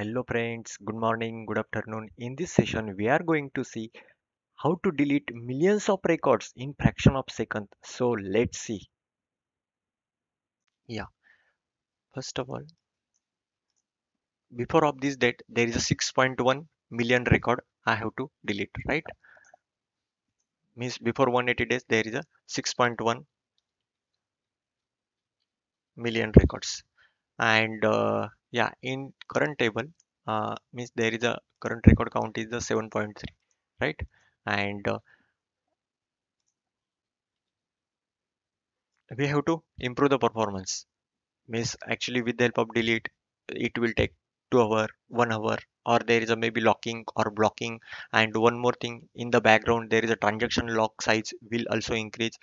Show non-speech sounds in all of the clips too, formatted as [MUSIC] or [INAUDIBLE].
Hello friends, good morning, good afternoon. In this session, we are going to see how to delete millions of records in fraction of second. So let's see. Yeah, first of all, before of this date, there is a 6.1 million record I have to delete, right? Means before 180 days, there is a 6.1 million records. And uh, yeah, in current table, uh, means there is a current record count is the 7.3, right? And uh, we have to improve the performance. Means actually with the help of delete it will take two hour one hour or there is a maybe locking or blocking. And one more thing in the background there is a transaction log size will also increase.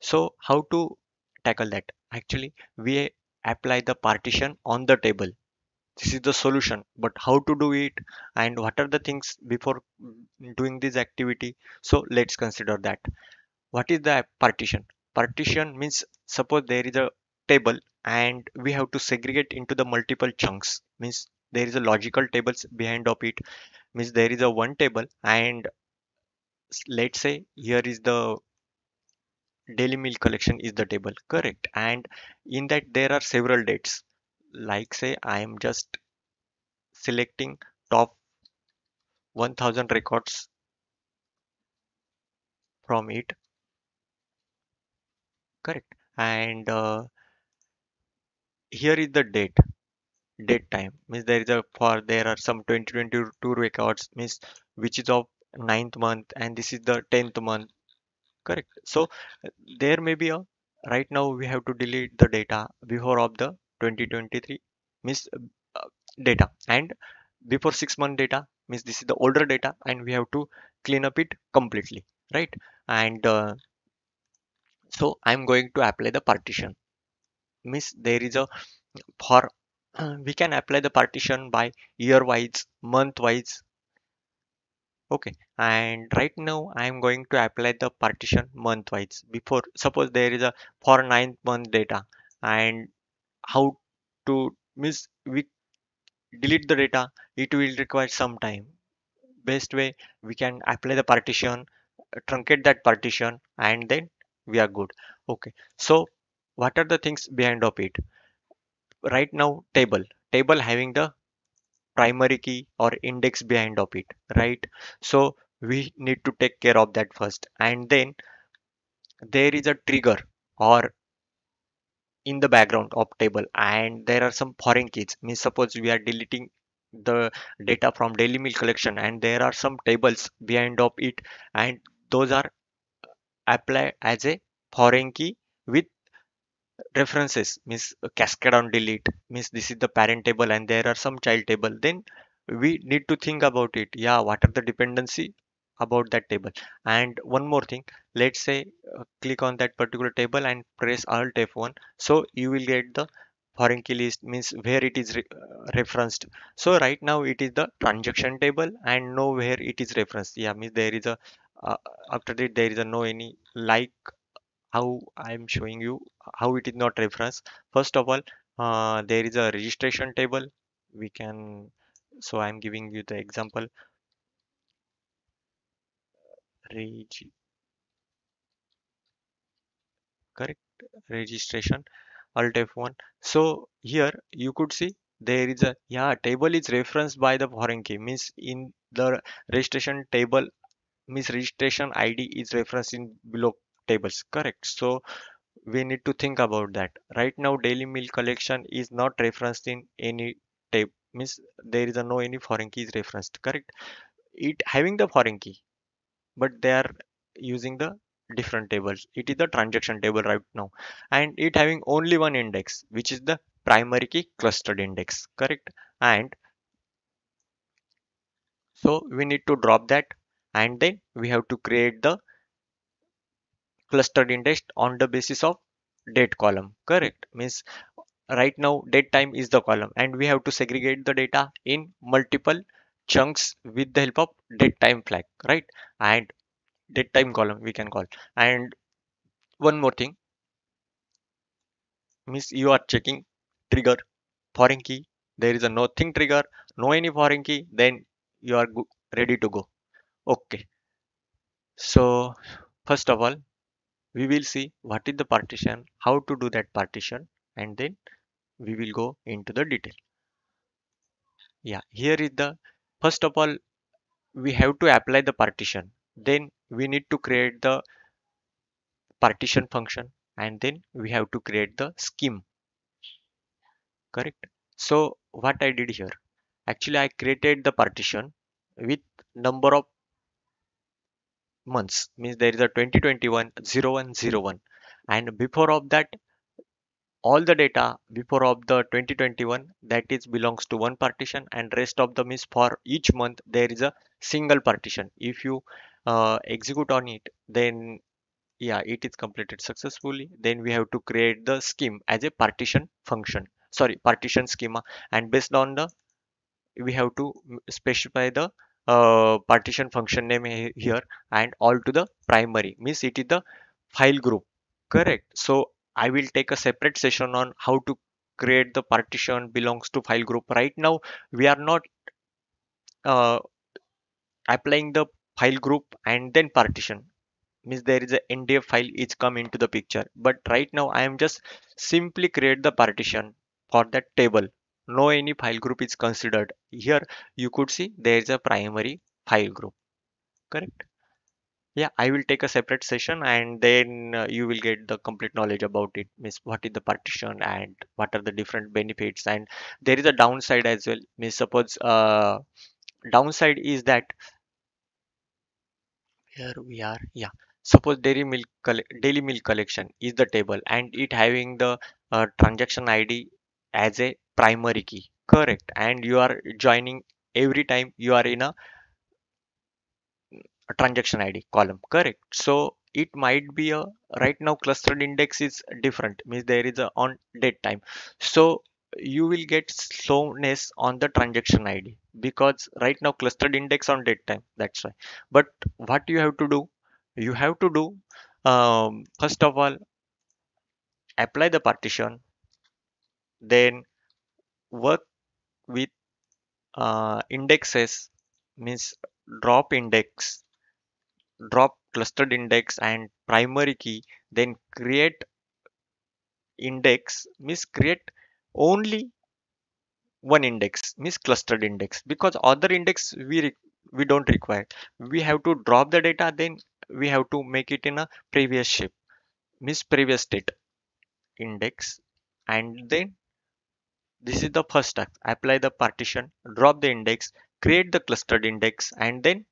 So how to tackle that? Actually we apply the partition on the table this is the solution but how to do it and what are the things before doing this activity? So let's consider that. What is the partition? Partition means suppose there is a table and we have to segregate into the multiple chunks. Means there is a logical tables behind of it. Means there is a one table and let's say here is the daily meal collection is the table correct? And in that there are several dates like say i am just selecting top 1000 records from it. Correct. And uh, here is the date. Date time. Means there is a for there are some 2022 records means which is of ninth month and this is the 10th month. Correct. So there may be a right now we have to delete the data before of the 2023 means uh, data. And before six month data means this is the older data and we have to clean up it completely right? And uh, so i'm going to apply the partition. Means there is a for uh, [CLEARS THROAT] we can apply the partition by year wise month wise. Okay. And right now i am going to apply the partition month wise. Before suppose there is a for ninth month data and how to means we delete the data it will require some time. Best way we can apply the partition truncate that partition and then we are good. Okay so what are the things behind of it? Right now table table having the primary key or index behind of it right? So we need to take care of that first. And then there is a trigger or in the background of table and there are some foreign keys means suppose we are deleting the data from daily meal collection and there are some tables behind of it and those are applied as a foreign key with references. Means cascade on delete. Means this is the parent table and there are some child table. Then we need to think about it. Yeah what are the dependency about that table. And one more thing let's say uh, click on that particular table and press alt f1 so you will get the foreign key list means where it is re- uh, referenced. So right now it is the transaction table and know where it is referenced. Yeah means there is a uh, after that there is a no any like how I'm showing you how it is not referenced. First of all, uh, there is a registration table. We can, so I'm giving you the example, correct, registration, alt F1. So here you could see there is a, yeah, table is referenced by the foreign key. Means in the registration table means registration ID is referenced in below tables, correct. So we need to think about that. Right now daily meal collection is not referenced in any type means there is a no any foreign key is referenced. Correct? It having the foreign key but they are using the different tables. It is the transaction table right now. And it having only one index which is the primary key clustered index correct? And so we need to drop that and then we have to create the clustered index on the basis of date column correct? Means right now date time is the column and we have to segregate the data in multiple chunks with the help of date time flag right? And date time column we can call. And one more thing. Means you are checking trigger. Foreign key. There is a nothing trigger no any foreign key then you are ready to go. Okay. So first of all we will see what is the partition how to do that partition and then we will go into the detail. Yeah here is the first of all we have to apply the partition. Then we need to create the partition function and then we have to create the scheme. Correct? So what i did here? Actually i created the partition with number of months. Means there is a 2021 0101 and before of that all the data before of the 2021 that is belongs to one partition and rest of them is for each month there is a single partition. If you uh, execute on it then yeah it is completed successfully then we have to create the scheme as a partition function sorry partition schema. And based on the we have to specify the uh, partition function name here and all to the primary means it is the file group correct? So I will take a separate session on how to create the partition belongs to file group. Right now, we are not uh, applying the file group and then partition means there is a NDF file is come into the picture. But right now I am just simply create the partition for that table. No any file group is considered. Here you could see there is a primary file group. Correct yeah i will take a separate session and then uh, you will get the complete knowledge about it means what is the partition and what are the different benefits. And there is a downside as well means suppose uh, downside is that here we are yeah. Suppose dairy milk daily milk collection is the table and it having the uh, transaction id as a primary key correct? And you are joining every time you are in a transaction id column correct. So it might be a right now clustered index is different means there is a on date time. So you will get slowness on the transaction id because right now clustered index on date time that's why. But what you have to do you have to do um, first of all apply the partition then work with uh, indexes means drop index drop clustered index and primary key then create index means create only one index means clustered index because other index we we don't require. We have to drop the data then we have to make it in a previous shape means previous state index and then this is the first step. Apply the partition drop the index create the clustered index and then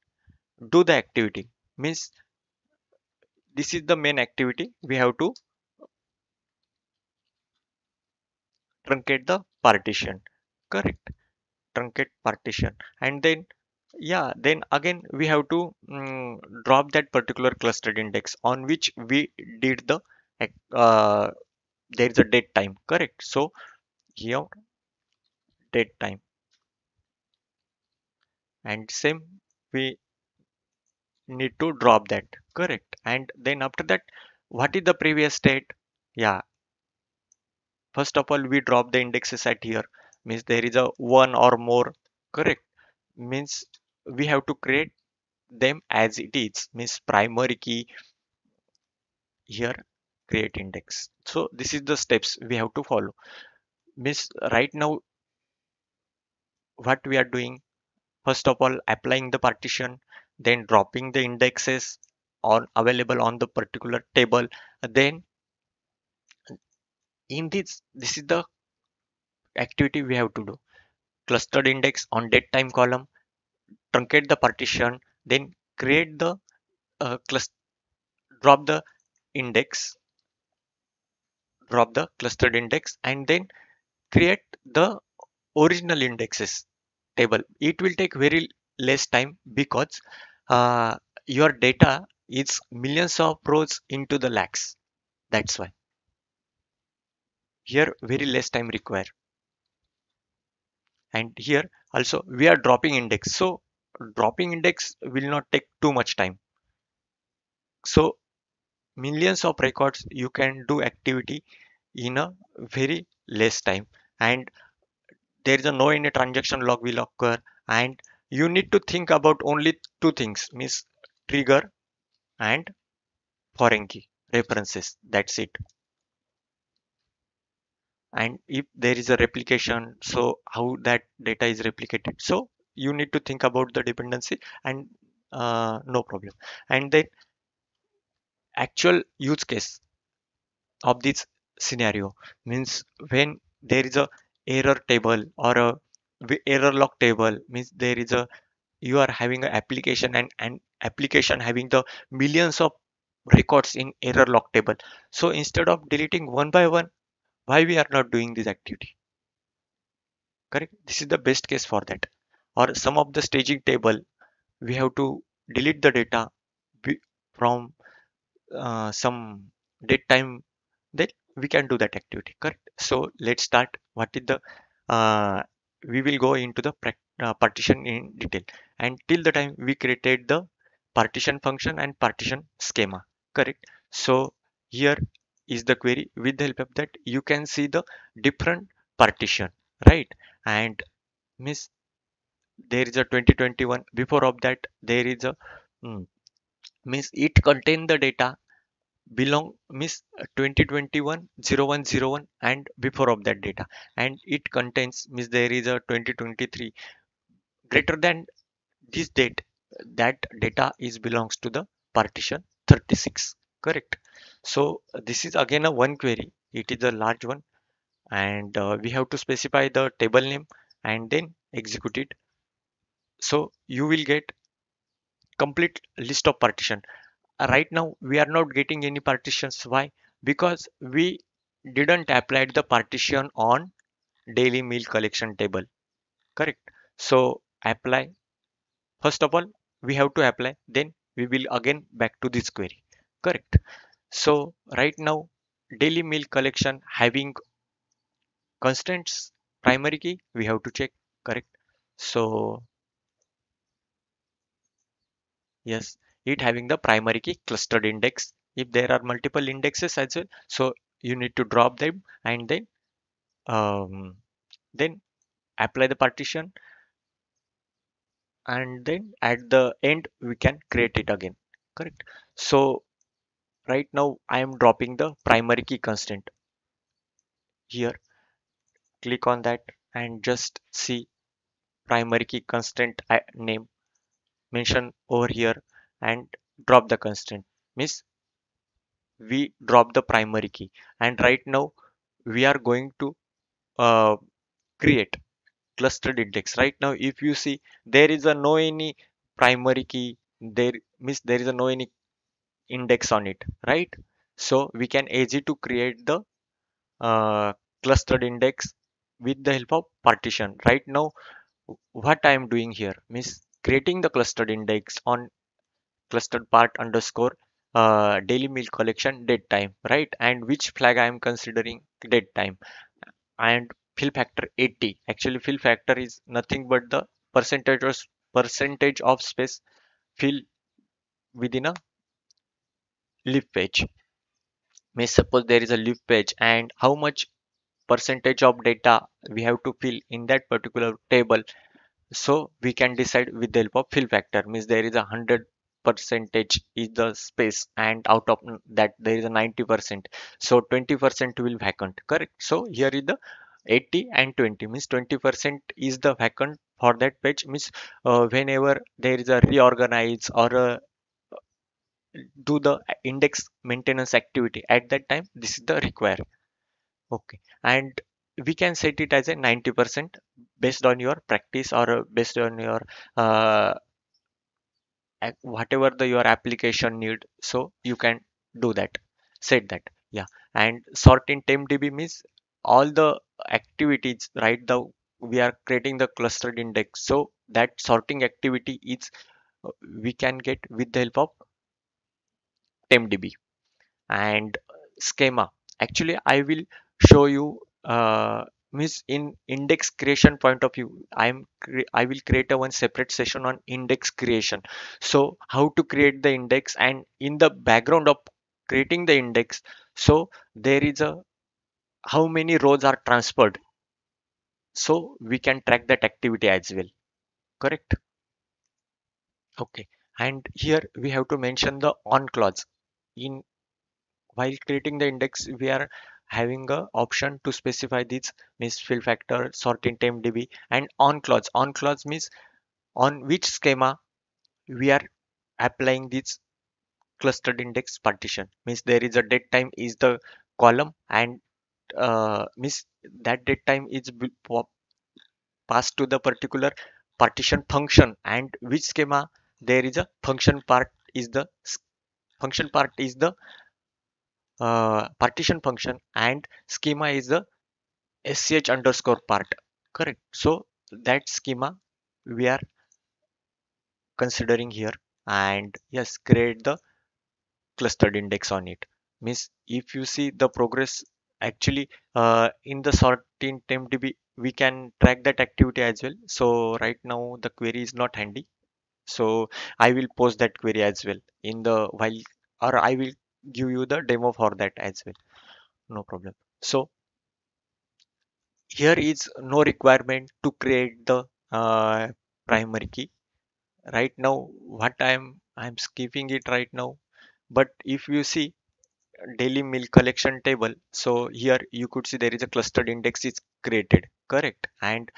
do the activity means this is the main activity. We have to truncate the partition. Correct. Truncate partition. And then yeah then again we have to um, drop that particular clustered index on which we did the uh, there is a date time. Correct. So here date time. And same we need to drop that. Correct. And then after that what is the previous state? Yeah. First of all we drop the indexes at here. Means there is a one or more. Correct. Means we have to create them as it is. Means primary key here create index. So this is the steps we have to follow. Means right now what we are doing first of all applying the partition then dropping the indexes on available on the particular table then in this this is the activity we have to do. Clustered index on date time column truncate the partition then create the uh, cluster drop the index drop the clustered index and then create the original indexes table. It will take very less time because uh, your data is millions of rows into the lakhs. That's why. Here very less time required. And here also we are dropping index. So dropping index will not take too much time. So millions of records you can do activity in a very less time. And there is a no any transaction log will occur. And you need to think about only two things means trigger and foreign key references. That's it. And if there is a replication so how that data is replicated? So you need to think about the dependency and uh, no problem. And then actual use case of this scenario means when there is a error table or a w- error log table means there is a you are having an application and an application having the millions of records in error log table. So instead of deleting one by one why we are not doing this activity? Correct? This is the best case for that. Or some of the staging table we have to delete the data from uh, some date time then we can do that activity. Correct? So let's start. What is the uh, we will go into the uh, partition in detail. And till the time we created the partition function and partition schema correct? So here is the query with the help of that you can see the different partition right? And miss there is a 2021 before of that there is a mm, means it contain the data belong miss 2021 0101 and before of that data. And it contains means there is a 2023 greater than this date that data is belongs to the partition 36 correct? So this is again a one query. It is a large one. And uh, we have to specify the table name and then execute it. So you will get complete list of partition. Uh, right now we are not getting any partitions. Why? Because we didn't apply the partition on daily meal collection table. Correct. So apply. First of all we have to apply. Then we will again back to this query. Correct. So right now daily meal collection having constraints primary key we have to check. Correct. So yes it having the primary key clustered index. If there are multiple indexes as well so you need to drop them and then um, then apply the partition and then at the end we can create it again correct? So right now i am dropping the primary key constraint here. Click on that and just see primary key constraint I- name mention over here and drop the constraint. Means we drop the primary key. And right now we are going to uh, create clustered index. Right now if you see there is a no any primary key there means there is a no any index on it. Right? So we can easy to create the uh, clustered index with the help of partition. Right now what i am doing here means creating the clustered index on clustered part underscore uh, daily meal collection date time right? And which flag i am considering date time? And fill factor 80 actually fill factor is nothing but the percentage of percentage of space fill within a leaf page. May suppose there is a leaf page and how much percentage of data we have to fill in that particular table. So we can decide with the help of fill factor. Means there is a hundred percentage is the space and out of that there is a 90 percent. So 20 percent will vacant correct? So here is the 80 and 20 means 20 percent is the vacant for that page. Means uh, whenever there is a reorganize or a do the index maintenance activity at that time this is the require okay. And we can set it as a 90 percent based on your practice or uh, based on your uh, whatever the your application need so you can do that. Set that yeah. And sort in tempdb means all the activities right the we are creating the clustered index. So that sorting activity is uh, we can get with the help of tempdb and schema. Actually i will show you uh, means in index creation point of view i'm i will create a one separate session on index creation. So how to create the index? And in the background of creating the index so there is a how many rows are transferred? So we can track that activity as well. Correct? Okay. And here we have to mention the on clause. In while creating the index we are having a option to specify these means fill factor sort in temp and on clause. On clause means on which schema we are applying this clustered index partition. Means there is a date time is the column and uh, that date time is passed to the particular partition function and which schema there is a function part is the function part is the uh, partition function and schema is the sch underscore part. Correct. So that schema we are considering here and yes create the clustered index on it. Means if you see the progress actually uh, in the sorting tempdb we can track that activity as well. So right now the query is not handy. So i will post that query as well. In the while or i will give you the demo for that as well. No problem. So here is no requirement to create the uh, primary key. Right now what i'm i'm skipping it right now. But if you see daily milk collection table so here you could see there is a clustered index is created correct? And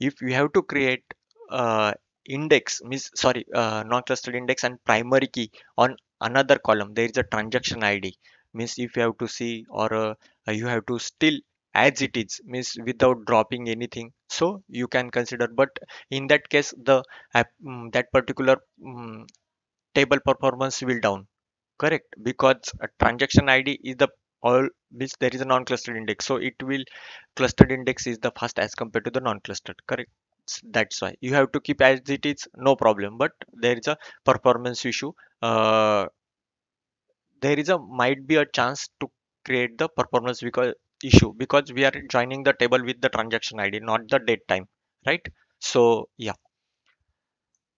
if you have to create uh, index means sorry uh, non clustered index and primary key on another column. There is a transaction id means if you have to see or uh, you have to still as it is means without dropping anything. So you can consider. But in that case the mm, that particular mm, table performance will down. Correct? Because a transaction id is the all which there is a non-clustered index. So it will clustered index is the first as compared to the non-clustered. Correct that's why. You have to keep as it is no problem. But there is a performance issue. Uh, there is a might be a chance to create the performance because issue because we are joining the table with the transaction id not the date time right? So yeah.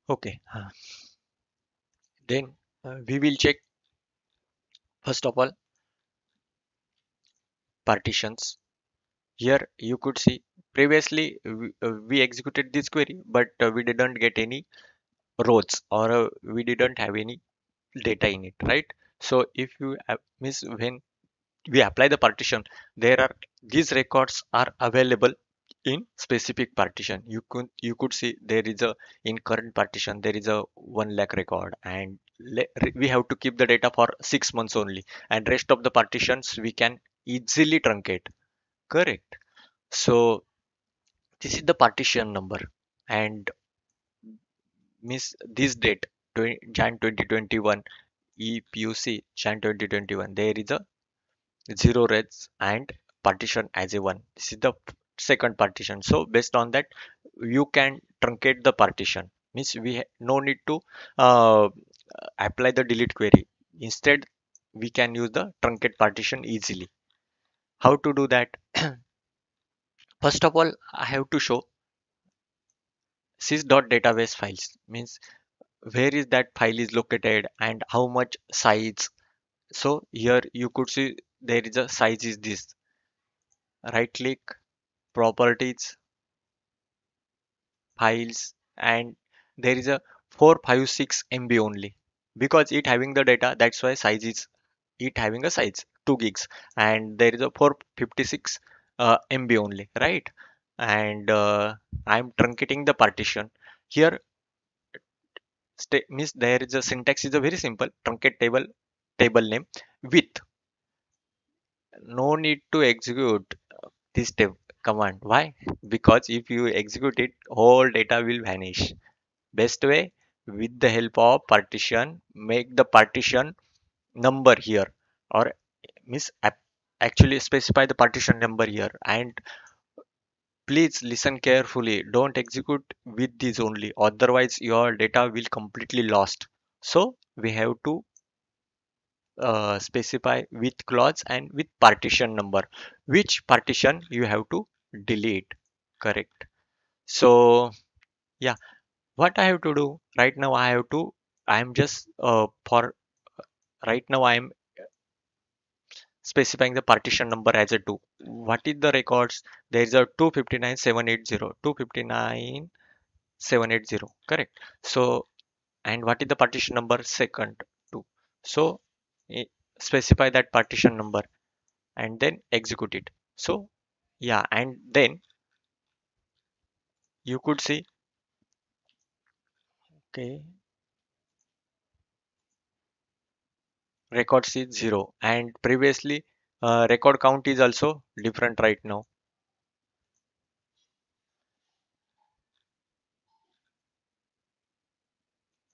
Okay. Uh, then uh, we will check first of all partitions Here you could see previously we, uh, we executed this query, but uh, we didn't get any rows or uh, we didn't have any data in it, right? So if you have, miss when we apply the partition, there are these records are available in specific partition. You could you could see there is a in current partition there is a one lakh record and we have to keep the data for six months only and rest of the partitions we can easily truncate correct. So this is the partition number and miss this date 20, jan 2021 if you see jan 2021 there is a zero reds and partition as a one. This is the second partition. So based on that you can truncate the partition. Means we no need to uh, apply the delete query. Instead we can use the truncate partition easily how to do that. [CLEARS THROAT] First of all i have to show sys.database files. Means where is that file is located and how much size. So here you could see there is a size is this. Right click properties files and there is a 456 mb only. Because it having the data that's why size is it having a size 2 gigs. And there is a 456 uh, mb only right? And uh, i'm truncating the partition. Here means there is a syntax is a very simple truncate table table name with no need to execute this command. Why? Because if you execute it whole data will vanish. Best way with the help of partition make the partition number here or miss actually specify the partition number here and please listen carefully. Don't execute with these only. Otherwise your data will completely lost. So we have to uh, specify with clause and with partition number. Which partition you have to delete? Correct. So yeah. What i have to do right now i have to i'm just uh, for right now i'm specifying the partition number as a 2 what is the records? There is a 259780 259780 correct? So and what is the partition number? Second 2 so eh, specify that partition number and then execute it. So yeah and then you could see okay records is zero. And previously uh, record count is also different right now.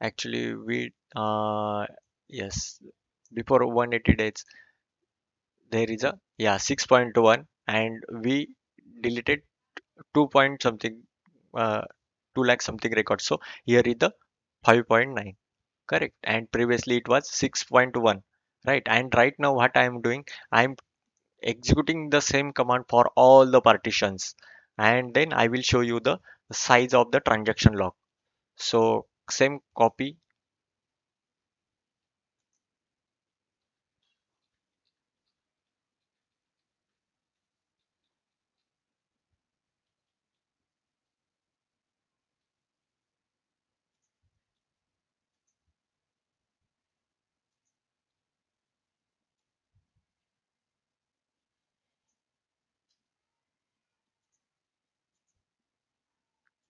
Actually we uh, yes before 180 days there is a yeah 6.1 and we deleted 2 point something uh, 2 lakh something record so here is the 5.9 correct? And previously it was 6.1 right? And right now what i am doing i am executing the same command for all the partitions. And then i will show you the size of the transaction log. So same copy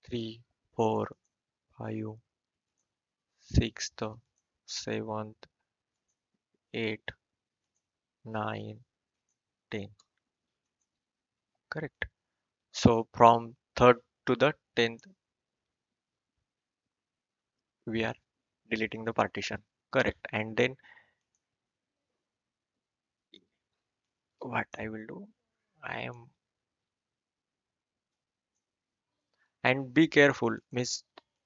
three, four, five, sixth, seventh, eight, nine, ten. Correct. So from third to the tenth, we are deleting the partition. Correct. And then what I will do, I am and be careful means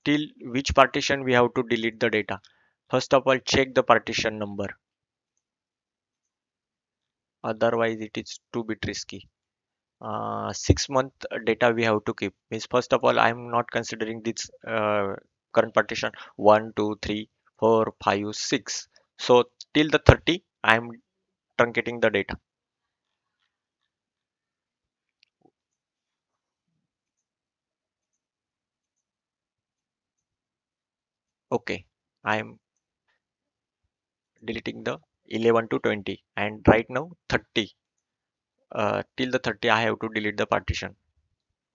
till which partition we have to delete the data. First of all, check the partition number. Otherwise, it is too bit risky. Uh, six month data we have to keep means first of all i'm not considering this uh, current partition one two three four five six so till the 30 i'm truncating the data okay i'm deleting the 11 to 20 and right now 30 uh, till the 30 I have to delete the partition.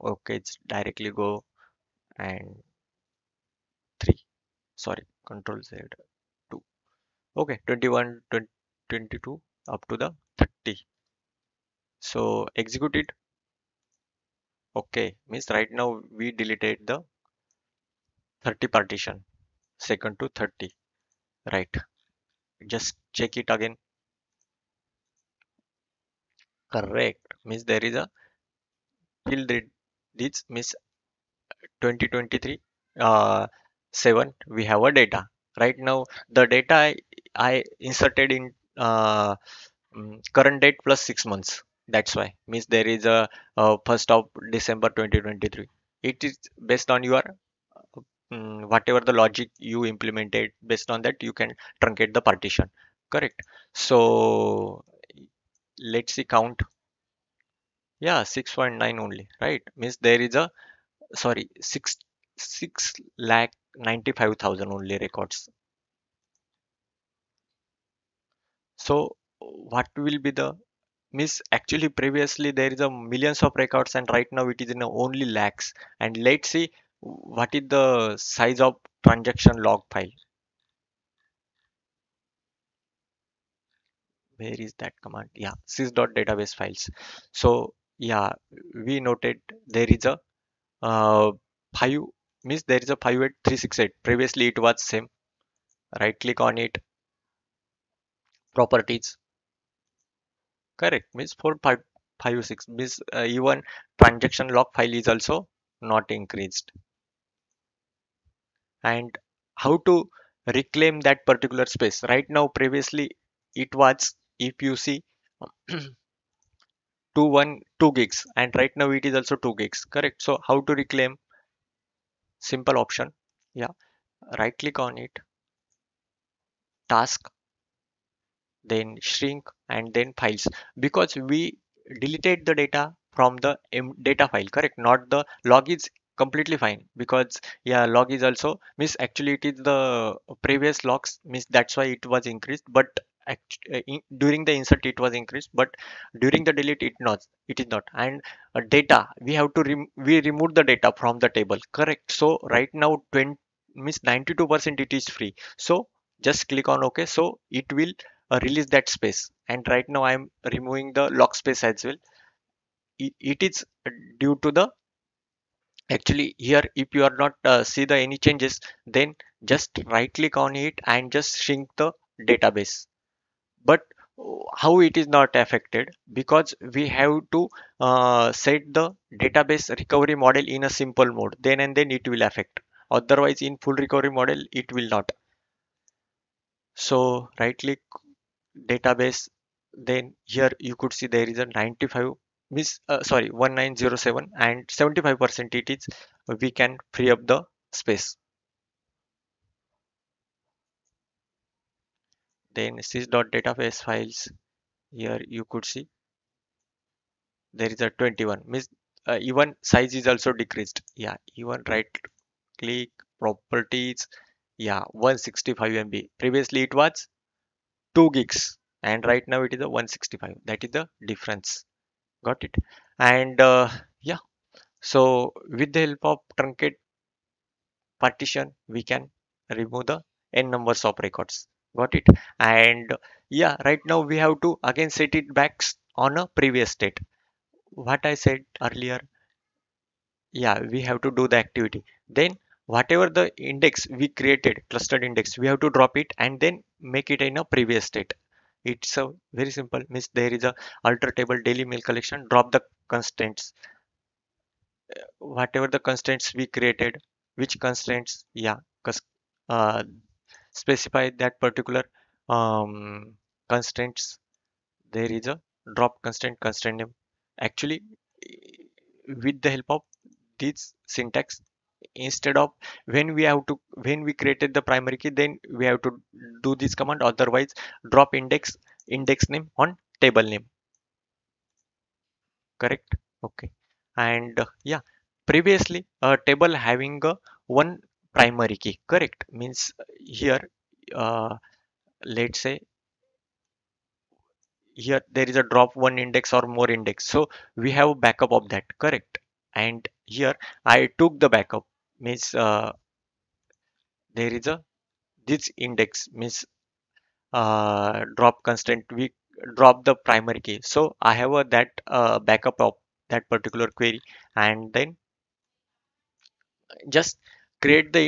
Okay it's directly go and 3 sorry control Z 2 okay 21 20, 22 up to the 30 so execute it. Okay means right now we deleted the 30 partition second to 30 right? Just check it again. Correct. Means there is a the this means 2023 uh 7 we have a data. Right now the data I, I inserted in uh, mm, current date plus six months. That's why. Means there is a, uh first of December 2023 it is based on your mm, whatever the logic you implemented based on that you can truncate the partition. Correct. So let's see count. Yeah 6.9 only right? Means there is a sorry 6 6 lakh 95,000 only records. So what will be the miss actually previously there is a millions of records and right now it is in only lakhs. And let's see what is the size of transaction log file? Where is that command? Yeah sys.database files. So yeah we noted there is a uh, 5 means there is a 58368 previously it was same. Right click on it. Properties. Correct means 4556 means uh, even transaction log file is also not increased and how to reclaim that particular space. Right now previously it was if you see [CLEARS THROAT] 2 1 2 gigs and right now it is also 2 gigs correct? So how to reclaim? Simple option yeah. Right click on it task then shrink and then files. Because we deleted the data from the data file correct? Not the log is completely fine because yeah log is also miss actually it is the previous logs miss that's why it was increased but uh, in, during the insert it was increased but during the delete it not it is not. And uh, data we have to rem we remove the data from the table correct? So right now 20 means 92 percent it is free. So just click on ok so it will uh, release that space. And right now i'm removing the log space as well. It, it is due to the actually here if you are not uh, see the any changes then just right click on it and just shrink the database. But how it is not affected? Because we have to uh, set the database recovery model in a simple mode. Then and then it will affect. Otherwise in full recovery model it will not. So right click database. Then here you could see there is a 95 miss uh, sorry 1907 and 75 percent it is we can free up the space. Then sys.database files. Here you could see there is a 21 means uh, even size is also decreased. Yeah even right click properties. Yeah 165 MB previously it was 2 gigs and right now it is a 165 that is the difference got it. And uh, yeah. So with the help of truncate partition we can remove the n numbers of records. Got it? And yeah right now we have to again set it back on a previous state. What i said earlier yeah we have to do the activity. Then whatever the index we created clustered index we have to drop it and then make it in a previous state it's a very simple means there is a alter table daily mail collection drop the constraints. Whatever the constraints we created which constraints yeah uh, specify that particular um, constraints. There is a drop constraint constraint name. Actually with the help of this syntax instead of when we have to when we created the primary key then we have to do this command. Otherwise drop index index name on table name. Correct? Okay. And uh, yeah previously a table having a one primary key. Correct. Means here uh, let's say here there is a drop one index or more index. So we have a backup of that. Correct. And here i took the backup means uh, there is a this index means uh, drop constant we drop the primary key. So i have a that uh, backup of that particular query and then just create the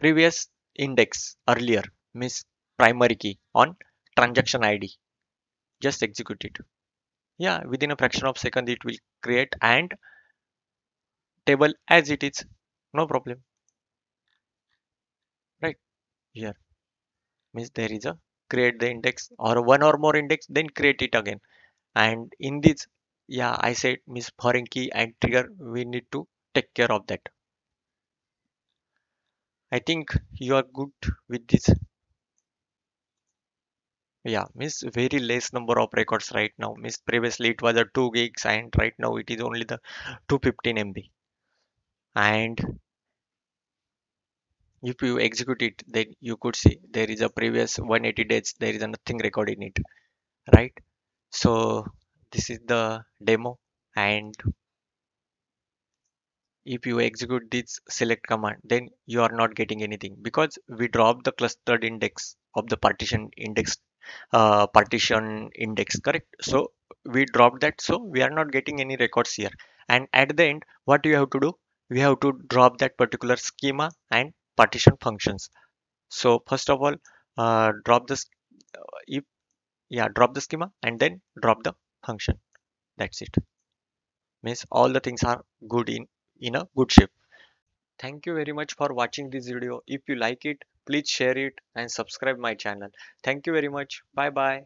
previous index earlier means primary key on transaction id just execute it. Yeah within a fraction of second it will create and table as it is no problem. Right. Here. Means there is a create the index or one or more index then create it again. And in this yeah i said means foreign key and trigger we need to take care of that. I think you are good with this. Yeah means very less number of records right now. Means previously it was a 2 gigs and right now it is only the 215 mb and if you execute it then you could see there is a previous 180 days there is nothing recorded in it right? So this is the demo. And if you execute this select command then you are not getting anything because we dropped the clustered index of the partition index uh, partition index correct? So we dropped that. So we are not getting any records here. And at the end what do you have to do we have to drop that particular schema and partition functions. So first of all uh, drop this uh, if yeah drop the schema and then drop the function. That's it. Means all the things are good in in a good shape. Thank you very much for watching this video. If you like it please share it and subscribe my channel. Thank you very much. Bye bye